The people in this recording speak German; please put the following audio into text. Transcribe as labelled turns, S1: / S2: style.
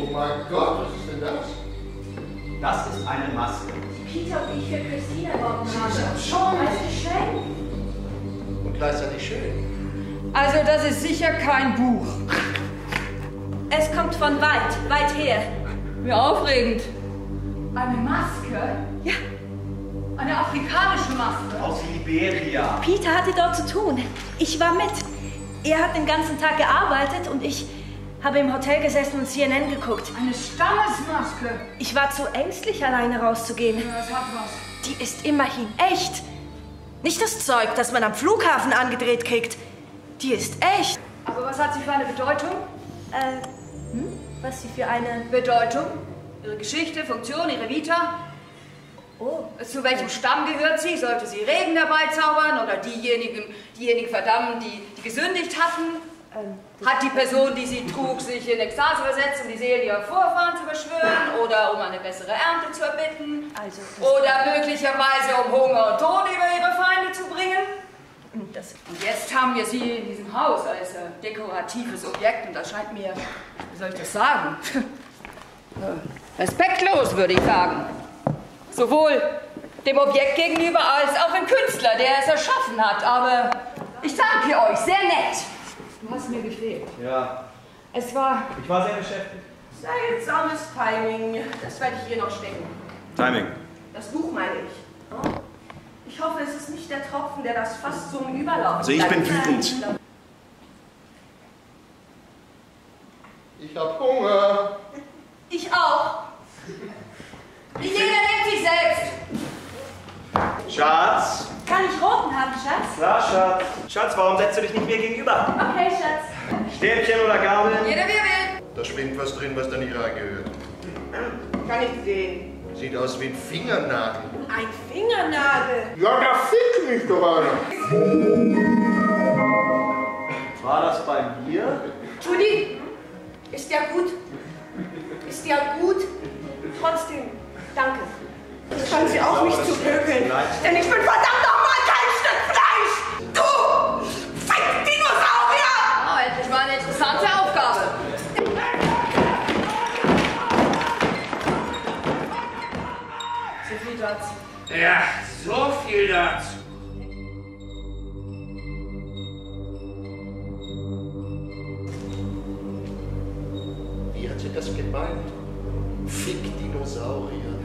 S1: Oh mein Gott, was ist denn das?
S2: Das ist eine Maske.
S3: Peter und ich für Christine erworben haben.
S1: schon.
S3: Du, schön?
S1: Und gleichzeitig schön.
S4: Also das ist sicher kein Buch.
S3: Es kommt von weit, weit her.
S4: Wie aufregend.
S3: Eine Maske?
S4: Ja,
S3: Eine afrikanische Maske?
S2: Aus Liberia.
S3: Peter hatte dort zu tun. Ich war mit. Er hat den ganzen Tag gearbeitet und ich habe im Hotel gesessen und CNN geguckt.
S4: eine Stammesmaske.
S3: Ich war zu ängstlich, alleine rauszugehen.
S4: Das hat was.
S3: Die ist immerhin echt. Nicht das Zeug, das man am Flughafen angedreht kriegt. Die ist echt.
S4: Aber was hat sie für eine Bedeutung?
S3: Äh, hm? was sie für eine...
S4: Bedeutung? Ihre Geschichte, Funktion, ihre Vita?
S3: Oh,
S4: Zu welchem Stamm gehört sie? Sollte sie Regen herbeizaubern oder diejenigen, diejenigen verdammen, die, die gesündigt hatten?
S3: Ähm,
S4: Hat die Person, die sie trug, sich in Ekstase versetzt, um die Seele ihrer Vorfahren zu beschwören oder um eine bessere Ernte zu erbitten?
S3: also...
S4: Oder möglicherweise um Hunger und Tod über ihre Feinde zu bringen? Und jetzt haben wir sie in diesem Haus als äh, dekoratives Objekt und das scheint mir, wie soll ich das sagen? Äh, Respektlos, würde ich sagen. Sowohl dem Objekt gegenüber als auch dem Künstler, der es erschaffen hat. Aber ich danke euch, sehr nett. Du hast mir gefehlt.
S2: Ja,
S4: Es war
S2: ich war sehr beschäftigt.
S5: Seltsames Timing. Das werde ich hier noch stecken.
S2: Timing.
S5: Das Buch meine ich. Ich hoffe, es ist nicht der Tropfen, der das fast zum Überlaufen
S2: Also ich bin wütend.
S1: Ich hab Hunger.
S3: ich auch.
S4: Jeder nimmt sich selbst.
S2: Schatz.
S3: Kann ich roten Schatz?
S2: Na, Schatz. Schatz, warum setzt du dich nicht mir gegenüber?
S3: Okay, Schatz.
S2: Stäbchen oder Gabel?
S4: Jeder wie er will.
S1: Da schwingt was drin, was da nicht reingehört.
S5: Kann ich sehen.
S1: Sieht aus wie ein Fingernagel.
S5: Ein Fingernagel.
S1: Ja, da fickt mich doch einer.
S2: War das bei mir?
S5: Judy, ist der gut? Ist der gut? Trotzdem, danke. Jetzt fangen Sie auf, mich zu pökeln. Denn ich bin verdammt
S4: dazu.
S6: Ja, so viel dazu.
S1: Wie hat sie das gemeint? Fick Dinosaurier.